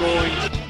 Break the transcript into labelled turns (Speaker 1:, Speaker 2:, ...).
Speaker 1: going.